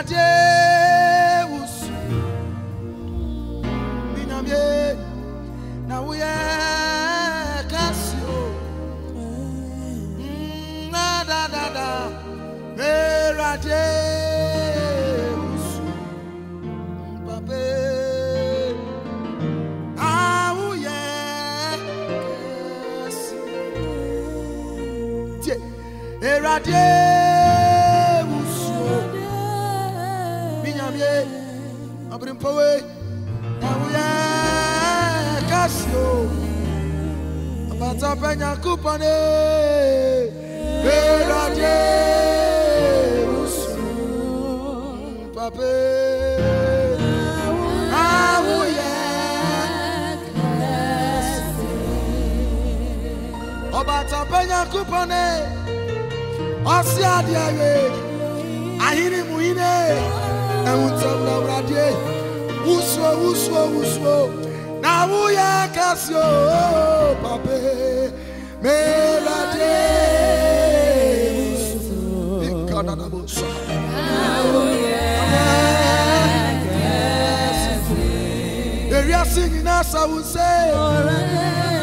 Erade wusu. Minyamye na wuye kasio Mm, Na da da da. Erade wusu. Pape Awuye kasio Minyamye Abrimpawe Awuye kasio Abata penya kupane. Erade usu Pape. Awuye Abata penya kupane. Osi adiaye Ahiri ɛwutam na awuradeɛ wusuo wusuo wusuo. Na woyɛ kɛse o pape. Meladeɛ wusuo ikadadabo sɔ. ewiase nyinaa sa wo nsa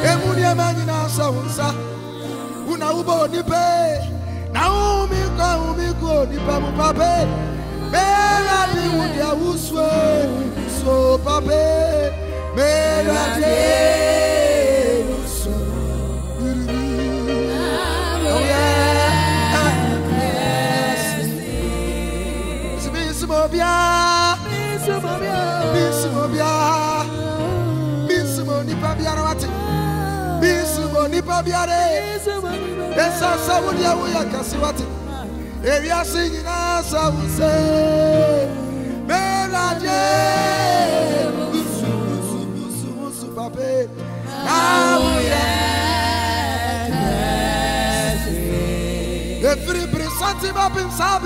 emu nneɛma nyinaa sa wo nsa wuna wobɔ onipa na wohumi kɔ ahumi kɔ onipa mu pape. Merade wo deɛ wosuo so pape Bismo nipa biara wate, Bismo nipa biara, Esa sawu dia wo ya kasi ewiase nyinaa sɛ wo sɛ mɛwurade busubusubusu wo so pape na woyɛ kɛse efiri biri santi bapim saa.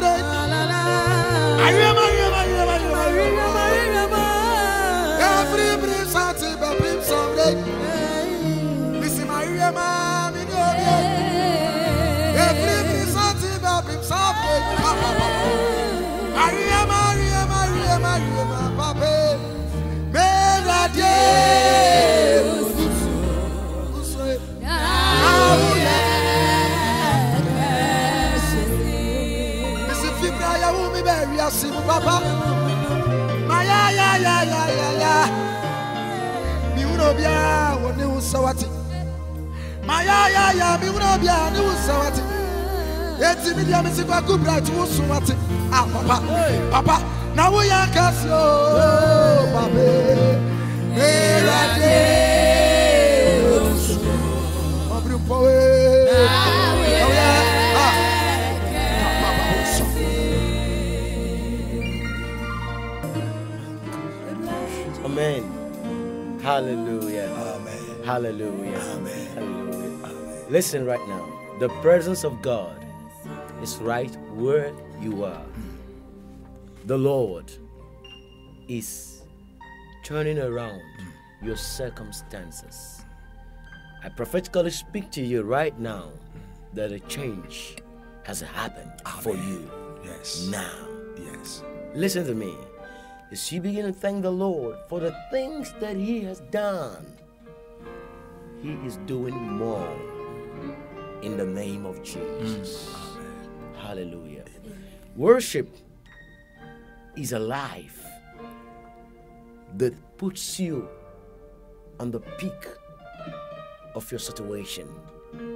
wuna obiara wɔ ne ho sawate ma yaayaaya mi wuna obiara ne ho sawate eti mi deɛ mi si kɔ aku bright wo so wate a papa papa na wo yɛ akasi o babe erade osu ɔbiri pɔwe ɔyɛ a ah. papa o. Amen. Hallelujah. Amen. Hallelujah. Amen. Hallelujah. Listen right now. The presence of God is right where you are. The Lord is turning around your circumstances. I prophetically speak to you right now that a change has happened for you Yes. now. Yes. Listen to me. As you begin to thank the Lord for the things that He has done, He is doing more in the name of Jesus. Mm. Hallelujah. Worship is a life that puts you on the peak of your situation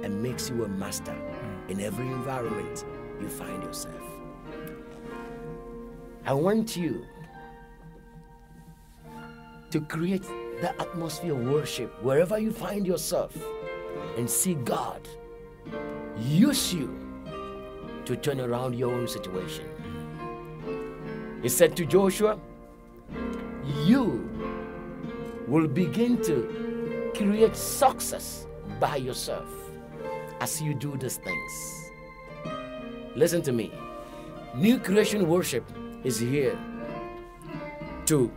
and makes you a master in every environment you find yourself. I want you to create the atmosphere of worship wherever you find yourself and see God use you to turn around your own situation. He said to Joshua, You will begin to create success by yourself as you do these things. Listen to me. New creation worship is here to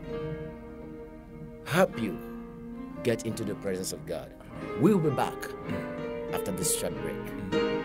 help you get into the presence of God. We'll be back after this short break.